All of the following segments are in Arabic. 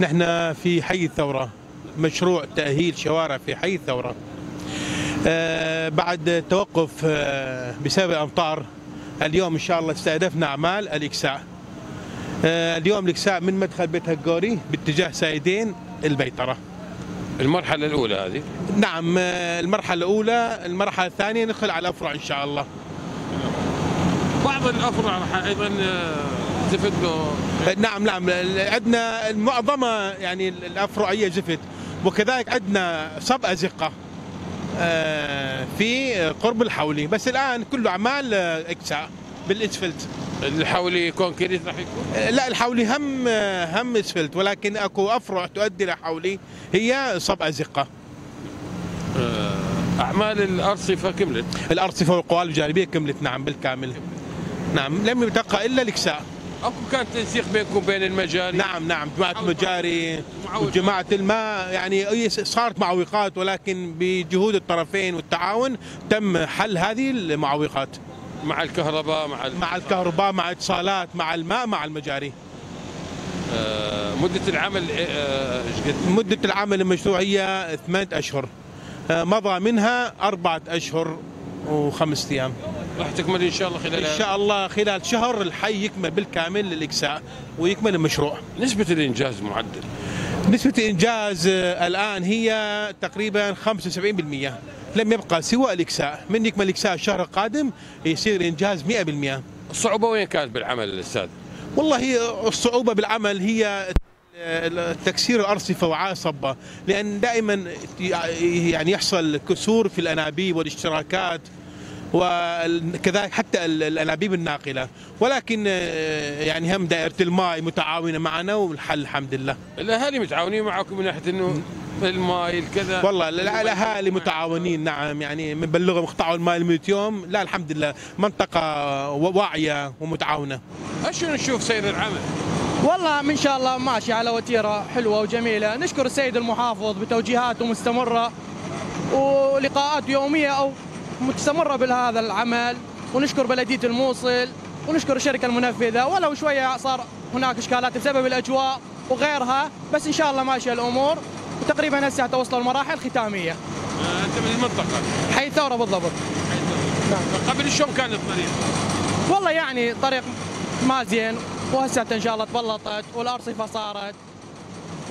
نحن في حي الثورة مشروع تأهيل شوارع في حي الثورة. آه، بعد توقف آه، بسبب الأمطار اليوم إن شاء الله استهدفنا أعمال الإكساء. آه، اليوم الإكساء من مدخل بيت هجوري باتجاه سايدين البيطرة المرحلة الأولى هذه؟ نعم المرحلة الأولى المرحلة الثانية ندخل على الأفرع إن شاء الله. بعض الأفرع راح له نعم نعم. عندنا معظمها يعني الافرعيه زفت وكذلك عندنا صب أزقة آه، في قرب الحولي. بس الآن كله أعمال آه، إكساء بالإسفلت. الحولي concrete راح يكون؟ آه، لا الحولي هم هم إسفلت. ولكن أكو أفرع تؤدي لحولي هي صب أزقة. أعمال الأرصفة كملت. الأرصفة والقوالب الجانبية كملت نعم بالكامل. نعم لم يبتقى إلا الإكساء. أكو كان تنسيق بينكم وبين المجاري. نعم نعم جماعة المجاري. وجماعة الماء يعني صارت معوقات ولكن بجهود الطرفين والتعاون تم حل هذه المعوقات. مع الكهرباء مع مع الكهرباء مع اتصالات مع الماء مع المجاري. آه، مدة العمل آه، إيش قد مدة العمل المشروعية ثمانية أشهر. آه، مضى منها أربعة أشهر وخمسة أيام. راح تكمل إن شاء الله خلال إن شاء الله خلال شهر الحي يكمل بالكامل للإكساء ويكمل المشروع. نسبة الإنجاز معدل. نسبة الإنجاز الآن هي تقريبا 75% لم يبقى سوى الإكساء من يكمل الإكساء الشهر القادم يصير إنجاز 100% الصعوبة وين كانت بالعمل الاستاذ؟ والله الصعوبة بالعمل هي تكسير الأرصفة وعاء صبة لأن دائما يعني يحصل كسور في الأنابيب والاشتراكات وكذلك حتى الأنابيب الناقلة. ولكن آه، يعني هم دائرة الماء متعاونة معنا والحل الحمد لله. الأهالي متعاونين معكم من ناحية إنه الماء الكذا. والله لا- الأهالي متعاونين نعم يعني بنبلغهم اقطعوا الماء لمدة يوم. لا الحمد لله منطقة واعية ومتعاونة. شنو نشوف سير العمل؟ والله إن شاء الله ماشي على وتيرة حلوة وجميلة. نشكر السيد المحافظ بتوجيهاته مستمرة ولقاءات يومية أو مستمرة بهذا العمل ونشكر بلدية الموصل ونشكر الشركة المنفذة ولو شوية صار هناك إشكالات بسبب الأجواء وغيرها بس إن شاء الله ماشية الأمور وتقريبا هسه توصل المراحل الختاميه آه، أنت من المنطقة. حي الثوره بالضبط. قبل شلون كان الطريق؟ والله يعني طريق ما زين وهسه إن شاء الله تبلطت والأرصفة صارت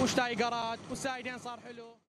وشتايقرات والسايدين صار حلو.